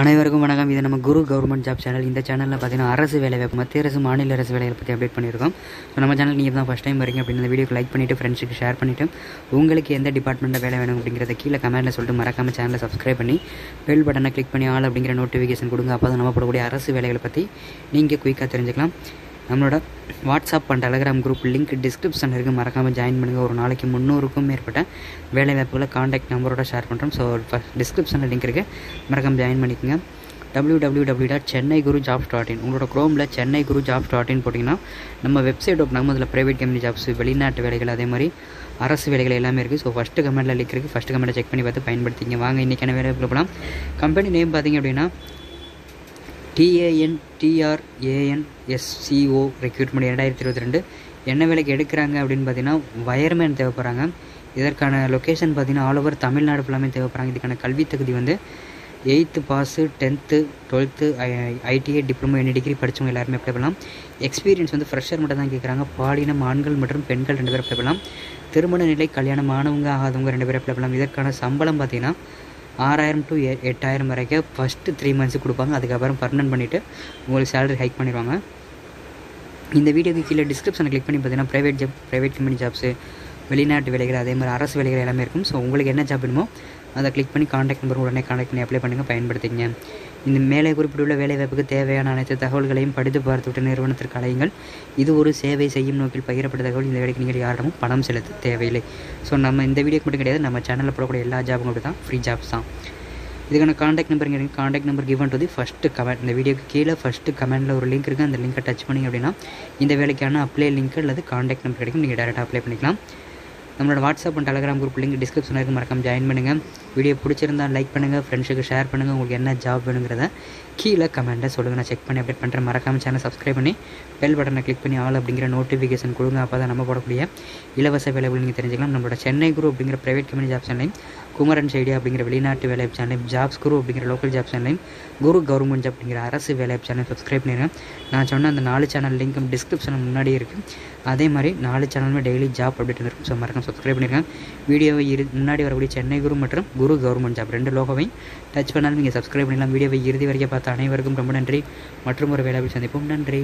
அனைவருக்கும் வணக்கம். இது நம்ம குரு கவர்மெண்ட் ஜாப் சேனல். இந்த சேனலில் பார்த்தீங்கன்னா அரசு வேலைவாய்ப்பு மத்திய அரசு மாநில அரசு வேலைகளை பற்றி அப்டேட் பண்ணியிருக்கோம். ஸோ நம்ம சேனல் நீங்கள் தான் ஃபஸ்ட் டைம் வரீங்க அப்படின்னு இந்த வீடியோக்கு லைக் பண்ணிவிட்டு ஃப்ரெண்ட்ஸுக்கு ஷேர் பண்ணிவிட்டு உங்களுக்கு எந்த டிபார்ட்மெண்ட்டில் வேலை வேணும் அப்படிங்கிறத கீழே கமெண்ட்டில் சொல்லிட்டு மறக்காம சேனலை சப்ஸ்கிரைப் பண்ணி பெல் பட்டனை கிளிக் பண்ணி ஆள் அப்படிங்கிற நோட்டிஃபிகேஷன் கொடுங்க. அப்போ தான் நம்ம போடக்கூடிய அரசு வேலைகளை பற்றி நீங்கள் குயிக்காக தெரிஞ்சுக்கலாம். நம்மளோட WhatsApp and Telegram group link description இருக்குது மறக்காமல் ஜாயின் பண்ணுங்கள் ஒரு நாளைக்கு முந்நூறுக்கும் மேற்பட்ட வேலை வாய்ப்புகளை காண்டாக்ட் நம்பரோட ஷேர் பண்ணுறோம் ஸோ டிஸ்கிரிப்ஷனில் லிங்க் இருக்குது மறக்காமல் ஜாயின் பண்ணிக்கோங்க W W W dot Chennai Guru jobs dot in உங்களோட க்ரோமில் Chennai Guru jobs dot in போட்டிங்கன்னா நம்ம வெப்சைட் ஓப்பன் ஆகும் அதில் ப்ரைவேட் கம்பெனி ஜாப்ஸ் வெளிநாட்டு வேலைகள் அதே மாதிரி அரசு வேலைகள் எல்லாமே இருக்குது ஸோ ஃபஸ்ட்டு கமெண்ட்டில் லிங்க் இருக்குது ஃபஸ்ட்டு கமெண்ட்டை செக் பண்ணி பார்த்து பயன்படுத்திங்க வாங்க இன்றைக்கான வேலை போகலாம் கம்பெனி நேம் பார்த்தீங்க அப்படின்னா டிஏஎன் டிஆர்ஏஎன்எஸ்சிஓ ரெக்ரூட்மெண்ட் இரண்டாயிரத்தி இருபத்தி ரெண்டு. என்ன வேலைக்கு எடுக்கிறாங்க அப்படின்னு பார்த்தீங்கன்னா வயர்மேன் தேவைப்படுறாங்க இதற்கான லொக்கேஷன் பார்த்தீங்கன்னா ஆல் ஓவர் தமிழ்நாடு ஃபுல்லாமே தேவைப்படுறாங்க இதுக்கான கல்வி தகுதி வந்து eighth pass tenth twelfth ITI diploma என்ன டிகிரி படித்தவங்க எல்லாருமே அப்ளை பண்ணலாம். எக்ஸ்பீரியன்ஸ் வந்து ஃப்ரெஷர் மட்டும் தான் கேட்குறாங்க பாலினம் ஆண்கள் மற்றும் பெண்கள் ரெண்டு பேரும் அப்ளை பண்ணலாம். திருமண நிலை கல்யாணம் ஆனவங்க ஆகாதவங்க ரெண்டு பேரும் அப்ளை பண்ணலாம். இதற்கான சம்பளம் பார்த்தீங்கன்னா ஆறாயிரம் டு எ எட்டாயிரம் வரைக்கும் ஃபஸ்ட்டு த்ரீ மந்த்ஸ் கொடுப்பாங்க. அதுக்கப்புறம் பர்மனன்ட் பண்ணிவிட்டு உங்களுக்கு சேலரி ஹைக் பண்ணிடுவாங்க. இந்த வீடியோக்கு கீழே டிஸ்கிரிப்ஷனில் கிளிக் பண்ணி பார்த்தீங்கன்னா private job private company jobs வெளிநாட்டு வேலைகள் அதே மாதிரி அரசு வேலைகள் எல்லாமே இருக்கும். ஸோ உங்களுக்கு என்ன ஜாப் வேணுமோ அதை கிளிக் பண்ணி காண்டாக்ட் நம்பர் உடனே காண்டாக்ட் பண்ணி அப்ளை பண்ணுங்கள் பயன்படுத்திங்க இந்த மேலே குறிப்பிட்டுள்ள வேலைவாய்ப்புக்கு தேவையான அனைத்து தகவல்களையும் படித்து பார்த்துவிட்டு நிறுவனத்திற்கு அலையுங்கள் இது ஒரு சேவை செய்யும் நோக்கில் பகிரப்பட்ட தகவல் இந்த வேலைக்கு நீங்கள் யாரிடமும் பணம் செலுத்த தேவையில்லை. ஸோ நம்ம இந்த வீடியோக்கு மட்டும் கிடையாது நம்ம சேனலில் போடக்கூடிய எல்லா ஜாபும் அப்படி தான் ஃப்ரீ ஜாப்ஸ் தான். இதுக்கான காண்டாக்ட் நம்பர் எனக்கு contact number given to the first comment இந்த வீடியோக்கு கீழே ஃபஸ்ட்டு கமெண்ட்டில் ஒரு லிங்க் இருக்குது அந்த லிங்கை டச் பண்ணிங்க அப்படின்னா இந்த வேலைக்கான அப்ளை லிங்க் அல்லது காண்டாக்ட் நம்பர் கிடைக்கும். நீங்கள் டேரெக்டாக அப்ளை பண்ணிக்கலாம். நம்மளோட WhatsApp and Telegram group link டிஸ்கிரிப்ஷனில் இருக்கு. மறக்காம ஜாயின் பண்ணுங்கள் வீடியோ பிடிச்சிருந்தா லைக் பண்ணுங்கள் ஃப்ரெண்ட்ஸுக்கு ஷேர் பண்ணுங்கள் உங்களுக்கு என்ன ஜாப் வேணுங்கிறத கீழே கமெண்ட்டை சொல்லுங்கள் நான் செக் பண்ணி அப்டேட் பண்ணுறேன் மறக்காமல் சேனல் சப்ஸ்கிரைப் பண்ணி பெல் பட்டனை கிளிக் பண்ணி ஆல் அப்படிங்கிற நோட்டிஃபிகேஷன் கொடுங்க. அப்போ தான் நம்ம போடக்கூடிய இலவச வேலைகள் நீங்கள் தெரிஞ்சுக்கலாம். நம்மளோட சென்னை குரூப் அப்படிங்கிற ப்ரைவேட் கம்பெனி ஜாப் சேனலையும் குமரன் சைடியா அப்படிங்கிற வெளிநாட்டு வேலை சேனலையும் ஜாப்ஸ் குரு அப்படிங்கிற லோக்கல் ஜாப் சேனலையும் குரு கவர்மெண்ட் ஜாப் அப்படிங்கிற அரசு வேலை சேனல் சப்ஸ்கிரைப் பண்ணிடுறேன் நான் சொன்ன அந்த நாலு சேனல் லிங்க்கும் டிஸ்கிரிப்ஷன் முன்னாடி இருக்குது அதே மாதிரி நாலு சேனலுமே டெய்லி ஜாப் அப்டேட் இருக்கும் ஸோ மறக்காம சப்ஸ்கிரைப் பண்ணியிருக்கேன் வீடியோவை இரு முன்னாடி வரக்கூடிய சென்னை குரு மற்றும் குரு கவர்மெண்ட் ஜாப் ரெண்டு லோகோவையும் டச் பண்ணாலும் நீங்கள் சப்ஸ்கிரைப் பண்ணிடலாம். வீடியோவை இறுதி வரைக்கும் பார்த்த அனைவருக்கும் ரொம்ப நன்றி. மற்றும் ஒரு வேலையை சந்திப்போம். நன்றி.